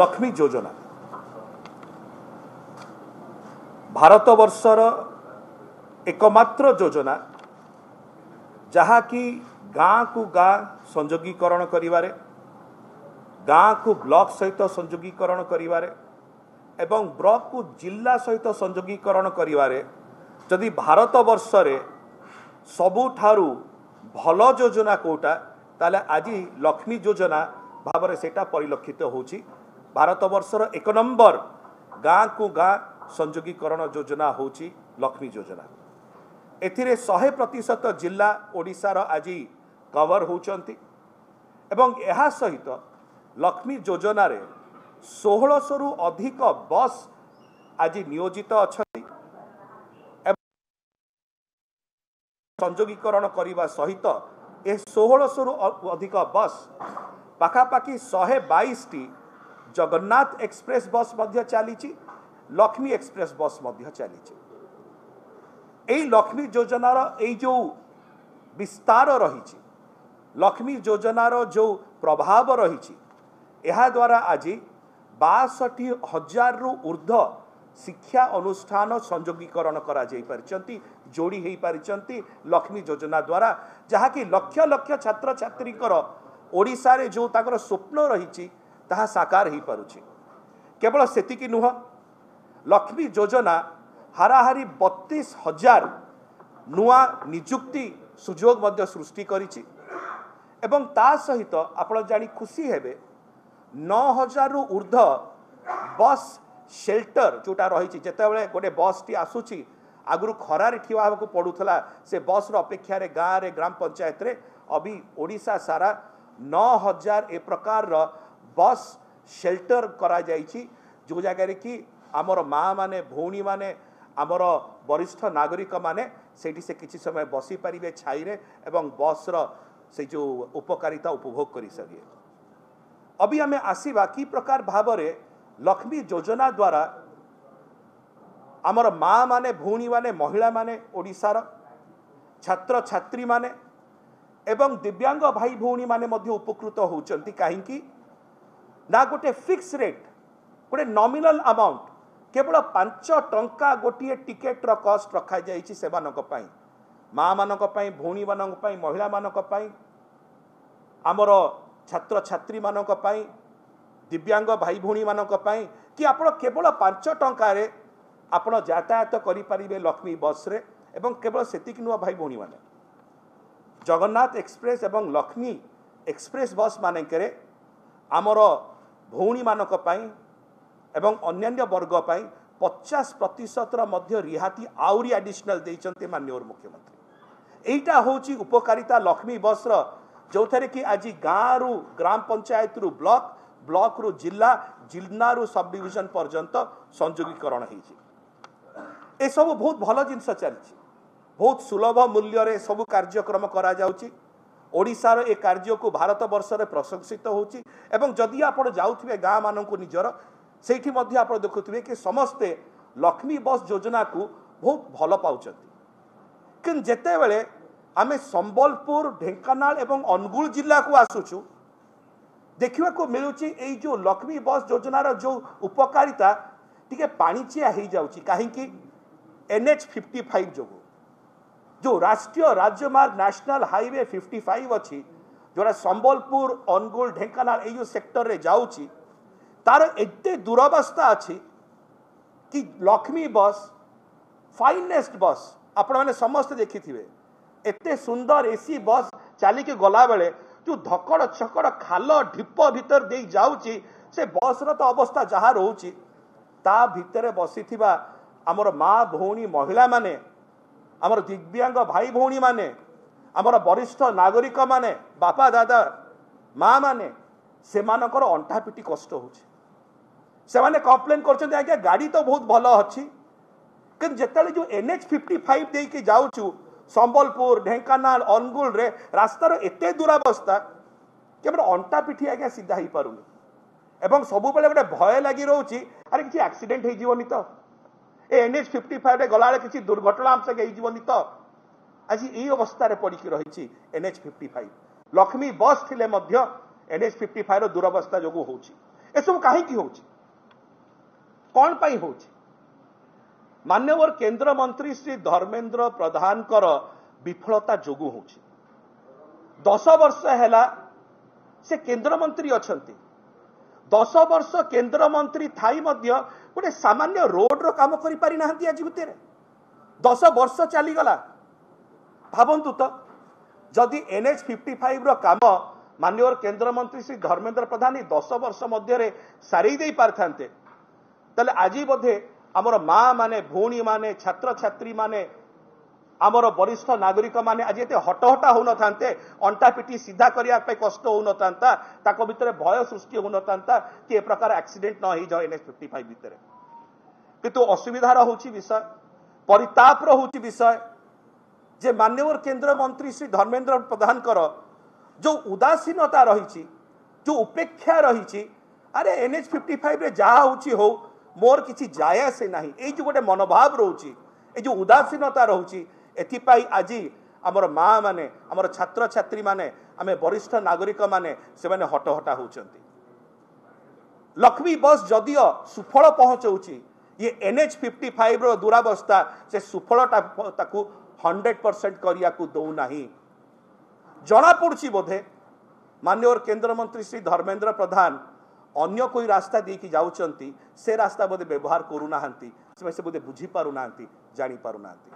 ଲକ୍ଷ୍ମୀ ଯୋଜନା। ଭାରତବର୍ଷର ଏକମାତ୍ର ଯୋଜନା ଯାହାକି ଗାଁକୁ ଗାଁ ସଂଯୋଗୀକରଣ କରିବାରେ ଗାଁକୁ ବ୍ଲକ ସହିତ ସଂଯୋଗୀକରଣ କରିବାରେ ଏବଂ ବ୍ଲକକୁ ଜିଲ୍ଲା ସହିତ ସଂଯୋଗୀକରଣ କରିବାରେ ଯଦି ଭାରତବର୍ଷରେ ସବୁଠାରୁ ଭଲ ଯୋଜନା କେଉଁଟା ତାହେଲେ ଆଜି ଲକ୍ଷ୍ମୀ ଯୋଜନା ଭାବରେ ସେଇଟା ପରିଲକ୍ଷିତ ହେଉଛି। ଭାରତବର୍ଷର ଏକ ନମ୍ବର ଗାଁକୁ ଗାଁ ସଂଯୋଗୀକରଣ ଯୋଜନା ହେଉଛି ଲକ୍ଷ୍ମୀ ଯୋଜନା। ଏଥିରେ ଶହେ ପ୍ରତିଶତ ଜିଲ୍ଲା ଓଡ଼ିଶାର ଆଜି କଭର ହେଉଛନ୍ତି ଏବଂ ଏହା ସହିତ ଲକ୍ଷ୍ମୀ ଯୋଜନାରେ ଷୋହଳଶହରୁ ଅଧିକ ବସ୍ ଆଜି ନିୟୋଜିତ ଅଛନ୍ତି ଏବଂ ସଂଯୋଗୀକରଣ କରିବା ସହିତ ଏ ଷୋହଳଶହରୁ ଅଧିକ ବସ୍ ପାଖାପାଖି ଶହେ ବାଇଶଟି ଜଗନ୍ନାଥ ଏକ୍ସପ୍ରେସ୍ ବସ୍ ମଧ୍ୟ ଚାଲିଛି ଲକ୍ଷ୍ମୀ ଏକ୍ସପ୍ରେସ୍ ବସ୍ ମଧ୍ୟ ଚାଲିଛି। ଏଇ ଲକ୍ଷ୍ମୀ ଯୋଜନାର ଏଇ ଯେଉଁ ବିସ୍ତାର ରହିଛି ଲକ୍ଷ୍ମୀ ଯୋଜନାର ଯେଉଁ ପ୍ରଭାବ ରହିଛି ଏହାଦ୍ୱାରା ଆଜି ବାଷଠି ହଜାରରୁ ଉର୍ଦ୍ଧ୍ୱ ଶିକ୍ଷା ଅନୁଷ୍ଠାନ ସଂଯୋଗୀକରଣ କରାଯାଇପାରିଛନ୍ତି ଯୋଡ଼ି ହୋଇପାରିଛନ୍ତି ଲକ୍ଷ୍ମୀ ଯୋଜନା ଦ୍ୱାରା ଯାହାକି ଲକ୍ଷ ଲକ୍ଷ ଛାତ୍ରଛାତ୍ରୀଙ୍କର ଓଡ଼ିଶାରେ ଯେଉଁ ତାଙ୍କର ସ୍ୱପ୍ନ ରହିଛି ତାହା ସାକାର ହେଇପାରୁଛି। କେବଳ ସେତିକି ନୁହଁ ଲକ୍ଷ୍ମୀ ଯୋଜନା ହାରାହାରି ବତିଶ ହଜାର ନୂଆ ନିଯୁକ୍ତି ସୁଯୋଗ ମଧ୍ୟ ସୃଷ୍ଟି କରିଛି ଏବଂ ତା ସହିତ ଆପଣ ଜାଣି ଖୁସି ହେବେ ନଅ ହଜାରରୁ ଉର୍ଦ୍ଧ୍ୱ ବସ୍ ସେଲ୍ଟର ଯେଉଁଟା ରହିଛି ଯେତେବେଳେ ଗୋଟେ ବସ୍ଟି ଆସୁଛି ଆଗରୁ ଖରାରେ ଠିଆ ହେବାକୁ ପଡ଼ୁଥିଲା ସେ ବସ୍ର ଅପେକ୍ଷାରେ ଗାଁରେ ଗ୍ରାମ ପଞ୍ଚାୟତରେ ଅବି ଓଡ଼ିଶା ସାରା ନଅ ହଜାର ଏ ପ୍ରକାରର ବସ୍ ସେଲ୍ଟର କରାଯାଇଛି ଯେଉଁ ଜାଗାରେ କି ଆମର ମାଆମାନେ ଭଉଣୀମାନେ ଆମର ବରିଷ୍ଠ ନାଗରିକମାନେ ସେଇଠି ସେ କିଛି ସମୟ ବସିପାରିବେ ଛାଇରେ ଏବଂ ବସ୍ର ସେ ଯେଉଁ ଉପକାରିତା ଉପଭୋଗ କରିପାରିବେ ଅବି ଆମେ ଆସିବା କି ପ୍ରକାର ଭାବରେ ଲକ୍ଷ୍ମୀ ଯୋଜନା ଦ୍ୱାରା ଆମର ମାଆମାନେ ଭଉଣୀମାନେ ମହିଳାମାନେ ଓଡ଼ିଶାର ଛାତ୍ରଛାତ୍ରୀମାନେ ଏବଂ ଦିବ୍ୟାଙ୍ଗ ଭାଇ ଭଉଣୀମାନେ ମଧ୍ୟ ଉପକୃତ ହେଉଛନ୍ତି କାହିଁକି? ନା ଗୋଟେ ଫିକ୍ସ ରେଟ୍ ଗୋଟେ ନମିନାଲ ଆମାଉଣ୍ଟ କେବଳ ପାଞ୍ଚ ଟଙ୍କା ଗୋଟିଏ ଟିକେଟ୍ର କଷ୍ଟ ରଖାଯାଇଛି ସେମାନଙ୍କ ପାଇଁ। ମାଆମାନଙ୍କ ପାଇଁ ଭଉଣୀମାନଙ୍କ ପାଇଁ ମହିଳାମାନଙ୍କ ପାଇଁ ଆମର ଛାତ୍ରଛାତ୍ରୀମାନଙ୍କ ପାଇଁ ଦିବ୍ୟାଙ୍ଗ ଭାଇ ଭଉଣୀମାନଙ୍କ ପାଇଁ କି ଆପଣ କେବଳ ପାଞ୍ଚ ଟଙ୍କାରେ ଆପଣ ଯାତାୟାତ କରିପାରିବେ ଲକ୍ଷ୍ମୀ ବସ୍ରେ ଏବଂ କେବଳ ସେତିକି ନୁହଁ ଭାଇ ଭଉଣୀମାନେ ଜଗନ୍ନାଥ ଏକ୍ସପ୍ରେସ୍ ଏବଂ ଲକ୍ଷ୍ମୀ ଏକ୍ସପ୍ରେସ୍ ବସ୍ ମାନଙ୍କରେ ଆମର ଭଉଣୀମାନଙ୍କ ପାଇଁ ଏବଂ ଅନ୍ୟାନ୍ୟ ବର୍ଗ ପାଇଁ ପଚାଶ ପ୍ରତିଶତର ମଧ୍ୟ ରିହାତି ଆହୁରି ଆଡିସନାଲ ଦେଇଛନ୍ତି ମାନ୍ୟବର ମୁଖ୍ୟମନ୍ତ୍ରୀ। ଏଇଟା ହେଉଛି ଉପକାରିତା ଲକ୍ଷ୍ମୀ ବସ୍ର ଯେଉଁଥିରେ କି ଆଜି ଗାଁରୁ ଗ୍ରାମ ପଞ୍ଚାୟତରୁ ବ୍ଲକ ବ୍ଲକରୁ ଜିଲ୍ଲା ଜିଲ୍ଲାରୁ ସବ୍ ଡିଭିଜନ ପର୍ଯ୍ୟନ୍ତ ସଂଯୋଗୀକରଣ ହେଇଛି। ଏସବୁ ବହୁତ ଭଲ ଜିନିଷ ଚାଲିଛି। ବହୁତ ସୁଲଭ ମୂଲ୍ୟରେ ସବୁ କାର୍ଯ୍ୟକ୍ରମ କରାଯାଉଛି। ଓଡ଼ିଶାର ଏ କାର୍ଯ୍ୟକୁ ଭାରତ ବର୍ଷରେ ପ୍ରଶଂସିତ ହେଉଛି ଏବଂ ଯଦି ଆପଣ ଯାଉଥିବେ ଗାଁମାନଙ୍କୁ ନିଜର ସେଇଠି ମଧ୍ୟ ଆପଣ ଦେଖୁଥିବେ କି ସମସ୍ତେ ଲକ୍ଷ୍ମୀ ବସ୍ ଯୋଜନାକୁ ବହୁତ ଭଲ ପାଉଛନ୍ତି। କିନ୍ତୁ ଯେତେବେଳେ ଆମେ ସମ୍ବଲପୁର ଢେଙ୍କାନାଳ ଏବଂ ଅନୁଗୁଳ ଜିଲ୍ଲାକୁ ଆସୁଛୁ ଦେଖିବାକୁ ମିଳୁଛି ଏଇ ଯେଉଁ ଲକ୍ଷ୍ମୀ ବସ୍ ଯୋଜନାର ଯେଉଁ ଉପକାରିତା ଟିକେ ପାଣିଚିଆ ହେଇଯାଉଛି କାହିଁକି? ଏନ୍ଏଚ୍ ଫିଫ୍ଟି ଫାଇଭ୍ ଯୋଗୁଁ। ଯେଉଁ ରାଷ୍ଟ୍ରୀୟ ରାଜମାର୍ଗ ନ୍ୟାସନାଲ ହାଇୱେ ଫିଫ୍ଟି ଫାଇଭ୍ ଅଛି ଯେଉଁଟା ସମ୍ବଲପୁର ଅନୁଗୁଳ ଢେଙ୍କାନାଳ ଏଇ ଯେଉଁ ସେକ୍ଟରରେ ଯାଉଛି ତାର ଏତେ ଦୁରବସ୍ଥା ଅଛି କି ଲକ୍ଷ୍ମୀ ବସ୍ ଫାଇନେଷ୍ଟ ବସ୍ ଆପଣମାନେ ସମସ୍ତେ ଦେଖିଥିବେ। ଏତେ ସୁନ୍ଦର ଏସି ବସ୍ ଚାଲିକି ଗଲାବେଳେ ଯେଉଁ ଧକଡ଼ ଛକଡ଼ ଖାଲ ଢିପ ଭିତରେ ଦେଇ ଯାଉଛି ସେ ବସ୍ର ତ ଅବସ୍ଥା ଯାହା ରହୁଛି ତା ଭିତରେ ବସିଥିବା ଆମର ମା ଭଉଣୀ ମହିଳାମାନେ ଆମର ଦିବ୍ୟାଙ୍ଗ ଭାଇ ଭଉଣୀମାନେ ଆମର ବରିଷ୍ଠ ନାଗରିକମାନେ ବାପା ଦାଦା ମା ମାନେ ସେମାନଙ୍କର ଅଣ୍ଟା ପିଟି କଷ୍ଟ ହେଉଛି। ସେମାନେ କମ୍ପ୍ଲେନ୍ କରୁଛନ୍ତି ଆଜ୍ଞା ଗାଡ଼ି ତ ବହୁତ ଭଲ ଅଛି। କିନ୍ତୁ ଯେତେବେଳେ ଯେଉଁ ଏନ୍ ଏଚ୍ ଫିଫ୍ଟି ଫାଇଭ୍ ଦେଇକି ଯାଉଛୁ ସମ୍ବଲପୁର ଢେଙ୍କାନାଳ ଅନୁଗୁଳରେ ରାସ୍ତାର ଏତେ ଦୂରାବସ୍ଥା କେବଳ ଅଣ୍ଟା ପିଠି ଆଜ୍ଞା ସିଧା ହେଇପାରୁନି। ଏବଂ ସବୁବେଳେ ଗୋଟେ ଭୟ ଲାଗି ରହୁଛି ଆରେ କିଛି ଆକ୍ସିଡେଣ୍ଟ ହେଇଯିବନି ତ? ଏ ଏନ୍ ଏଚ୍ ଫିଫ୍ଟି ଫାଇଭରେ ଗଲାବେଳେ କିଛି ଦୁର୍ଘଟଣା ଆମ ସାଙ୍ଗେ ହେଇଯିବନି ତ? ଆଜି ଏଇ ଅବସ୍ଥାରେ ପଡ଼ିକି ରହିଛି N H fifty five Lakshmi bus ଥିଲେ ମଧ୍ୟ ଏନ୍ ଏଚ୍ ଫିଫ୍ଟି ଫାଇଭର ଦୁରବସ୍ଥା ଯୋଗୁଁ ହେଉଛି। ଏସବୁ କାହିଁକି ହଉଛି? କ'ଣ ପାଇଁ ହଉଛି? ମାନ୍ୟବର କେନ୍ଦ୍ରମନ୍ତ୍ରୀ ଶ୍ରୀ ଧର୍ମେନ୍ଦ୍ର ପ୍ରଧାନଙ୍କର ବିଫଳତା ଯୋଗୁଁ ହଉଛି। ଦଶ ବର୍ଷ ହେଲା ସେ କେନ୍ଦ୍ରମନ୍ତ୍ରୀ ଅଛନ୍ତି। ଦଶ ବର୍ଷ କେନ୍ଦ୍ରମନ୍ତ୍ରୀ ଥାଇ ମଧ୍ୟ ଗୋଟେ ସାମାନ୍ୟ ରୋଡର କାମ କରିପାରିନାହାନ୍ତି ଆଜି ଭିତରେ। ଦଶ ବର୍ଷ ଚାଲିଗଲା। ଭାବନ୍ତୁ ତ ଯଦି ଏନ୍ଏଚ୍ ଫିଫ୍ଟି ଫାଇଭର କାମ ମାନ୍ୟବର କେନ୍ଦ୍ରମନ୍ତ୍ରୀ ଶ୍ରୀ ଧର୍ମେନ୍ଦ୍ର ପ୍ରଧାନ ଦଶ ବର୍ଷ ମଧ୍ୟରେ ସାରେଇ ଦେଇ ପାରିଥାନ୍ତେ ତାହେଲେ ଆଜି ବୋଧେ ଆମର ମା ମାନେ ଭଉଣୀମାନେ ଛାତ୍ରଛାତ୍ରୀମାନେ ଆମର ବରିଷ୍ଠ ନାଗରିକମାନେ ଆଜି ଏତେ ହଟହଟା ହଉନଥାନ୍ତେ ଅଣ୍ଟା ପିଠି ସିଧା କରିବା ପାଇଁ କଷ୍ଟ ହଉନଥାନ୍ତା ତାଙ୍କ ଭିତରେ ଭୟ ସୃଷ୍ଟି ହଉନଥାନ୍ତା କି ଏ ପ୍ରକାର ଆକ୍ସିଡେଣ୍ଟ ନ ହେଇଯାଉ ଏନ୍ଏଚ୍ ଫିଫ୍ଟି ଫାଇଭ ଭିତରେ। କିନ୍ତୁ ଅସୁବିଧାର ହଉଛି ବିଷୟ ପରିତାପର ହଉଛି ବିଷୟ। ଯେ ମାନ୍ୟବର କେନ୍ଦ୍ରମନ୍ତ୍ରୀ ଶ୍ରୀ ଧର୍ମେନ୍ଦ୍ର ପ୍ରଧାନଙ୍କର ଯୋଉ ଉଦାସୀନତା ରହିଛି ଯୋଉ ଉପେକ୍ଷା ରହିଛି ଆରେ ଏନ୍ଏଚ୍ ଫିଫ୍ଟି ଫାଇଭରେ ଯାହା ହଉଛି ହଉ ମୋର କିଛି ଯାଏ ଆସେ ନାହିଁ। ଏଇ ଯୋଉ ଗୋଟେ ମନୋଭାବ ରହୁଛି ଏଇ ଯୋଉ ଉଦାସୀନତା ରହୁଛି ଏଥିପାଇଁ ଆଜି ଆମର ମା ମାନେ ଆମର ଛାତ୍ରଛାତ୍ରୀମାନେ ଆମେ ବରିଷ୍ଠ ନାଗରିକମାନେ ସେମାନେ ହଟହଟା ହଉଛନ୍ତି। ଲକ୍ଷ୍ମୀ ବସ୍ ଯଦିଓ ସୁଫଳ ପହଞ୍ଚଉଛି ଇଏ ଏନ୍ଏଚ୍ ଫିଫ୍ଟି ଫାଇଭର ଦୁରାବସ୍ଥା ସେ ସୁଫଳଟା ତାକୁ ହଣ୍ଡ୍ରେଡ ପରସେଣ୍ଟ କରିବାକୁ ଦଉନାହିଁ। ଜଣାପଡୁଛି ବୋଧେ ମାନ୍ୟବର କେନ୍ଦ୍ରମନ୍ତ୍ରୀ ଶ୍ରୀ ଧର୍ମେନ୍ଦ୍ର ପ୍ରଧାନ ଅନ୍ୟ କୋଇ ରାସ୍ତା ଦେଇକି ଯାଉଛନ୍ତି ସେ ରାସ୍ତା ବୋଧେ ବ୍ୟବହାର କରୁନାହାନ୍ତି ସେମାନେ ସେ ବୋଧେ ବୁଝିପାରୁନାହାନ୍ତି ଜାଣିପାରୁନାହାନ୍ତି।